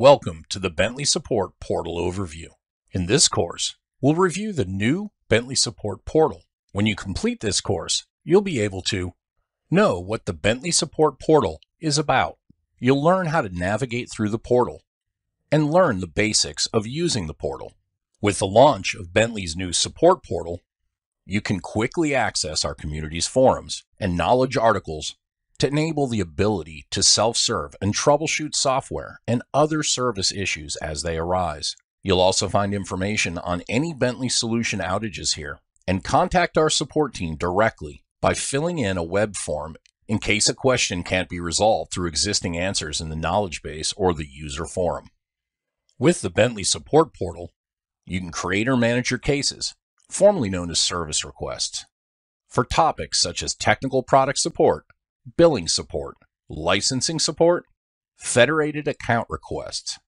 Welcome to the Bentley Support Portal Overview. In this course, we'll review the new Bentley Support Portal. When you complete this course, you'll be able to know what the Bentley Support Portal is about. You'll learn how to navigate through the portal and learn the basics of using the portal. With the launch of Bentley's new Support Portal, you can quickly access our community's forums and knowledge articles to enable the ability to self-serve and troubleshoot software and other service issues as they arise. You'll also find information on any Bentley solution outages here and contact our support team directly by filling in a web form in case a question can't be resolved through existing answers in the knowledge base or the user forum. With the Bentley support portal, you can create or manage your cases, formerly known as service requests, for topics such as technical product support, billing support, licensing support, federated account requests,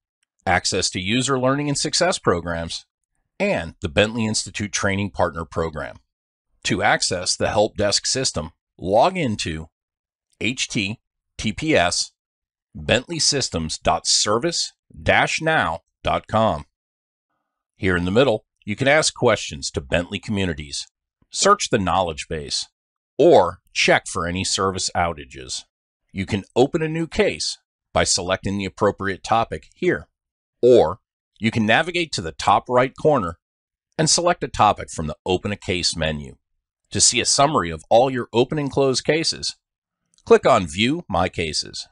access to user learning and success programs, and the Bentley Institute Training Partner Program. To access the help desk system, log into https bentleysystems.service-now.com. Here in the middle, you can ask questions to Bentley communities, search the knowledge base, or check for any service outages. You can open a new case by selecting the appropriate topic here, or you can navigate to the top right corner and select a topic from the Open a Case menu. To see a summary of all your open and closed cases, click on View My Cases.